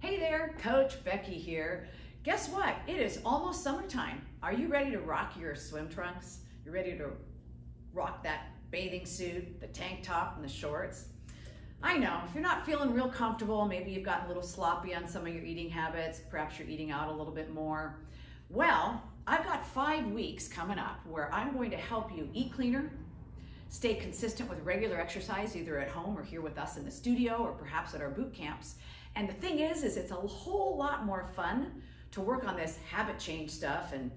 Hey there, Coach Becky here. Guess what? It is almost summertime. Are you ready to rock your swim trunks? You're ready to rock that bathing suit, the tank top, and the shorts? I know, if you're not feeling real comfortable, maybe you've gotten a little sloppy on some of your eating habits, perhaps you're eating out a little bit more. Well, I've got five weeks coming up where I'm going to help you eat cleaner, stay consistent with regular exercise, either at home or here with us in the studio or perhaps at our boot camps. And the thing is, is it's a whole lot more fun to work on this habit change stuff and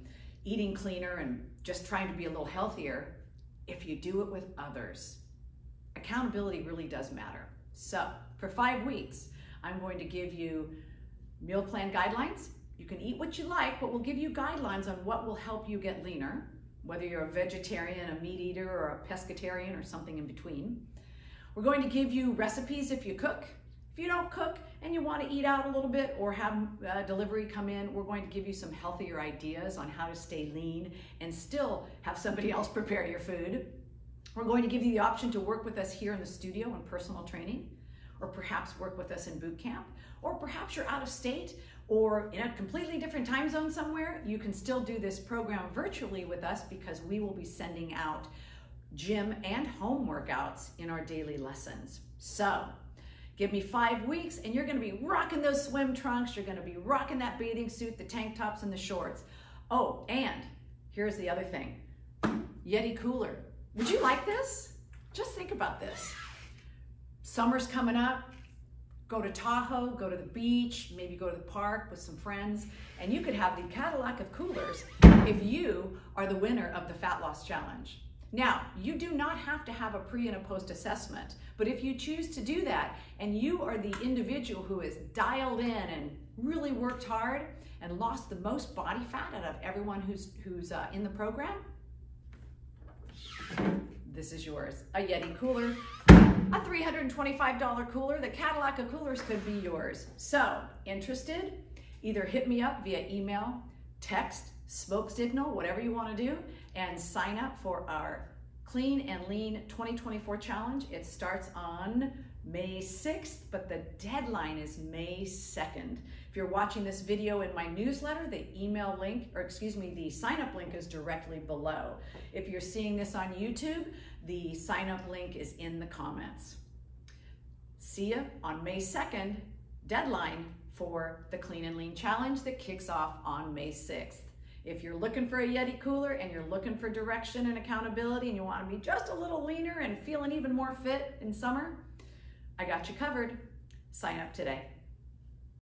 eating cleaner and just trying to be a little healthier if you do it with others. Accountability really does matter. So for five weeks, I'm going to give you meal plan guidelines. You can eat what you like, but we'll give you guidelines on what will help you get leaner, whether you're a vegetarian, a meat eater, or a pescatarian, or something in between. We're going to give you recipes if you cook. If you don't cook and you want to eat out a little bit or have uh, delivery come in, we're going to give you some healthier ideas on how to stay lean and still have somebody else prepare your food. We're going to give you the option to work with us here in the studio in personal training, or perhaps work with us in boot camp, or perhaps you're out of state or in a completely different time zone somewhere, you can still do this program virtually with us because we will be sending out gym and home workouts in our daily lessons. So give me five weeks and you're gonna be rocking those swim trunks, you're gonna be rocking that bathing suit, the tank tops and the shorts. Oh, and here's the other thing, Yeti cooler. Would you like this? Just think about this. Summer's coming up, go to Tahoe, go to the beach, maybe go to the park with some friends, and you could have the Cadillac of coolers if you are the winner of the Fat Loss Challenge. Now, you do not have to have a pre and a post assessment, but if you choose to do that and you are the individual who is dialed in and really worked hard and lost the most body fat out of everyone who's, who's uh, in the program, this is yours. A Yeti cooler, a $325 cooler. The Cadillac of coolers could be yours. So, interested? Either hit me up via email, text, smoke signal, whatever you want to do, and sign up for our Clean and Lean 2024 challenge. It starts on May 6th, but the deadline is May 2nd. If you're watching this video in my newsletter, the email link, or excuse me, the sign up link is directly below. If you're seeing this on YouTube, the sign up link is in the comments. See you on May 2nd, deadline for the Clean and Lean Challenge that kicks off on May 6th. If you're looking for a Yeti cooler and you're looking for direction and accountability and you want to be just a little leaner and feeling even more fit in summer, I got you covered. Sign up today.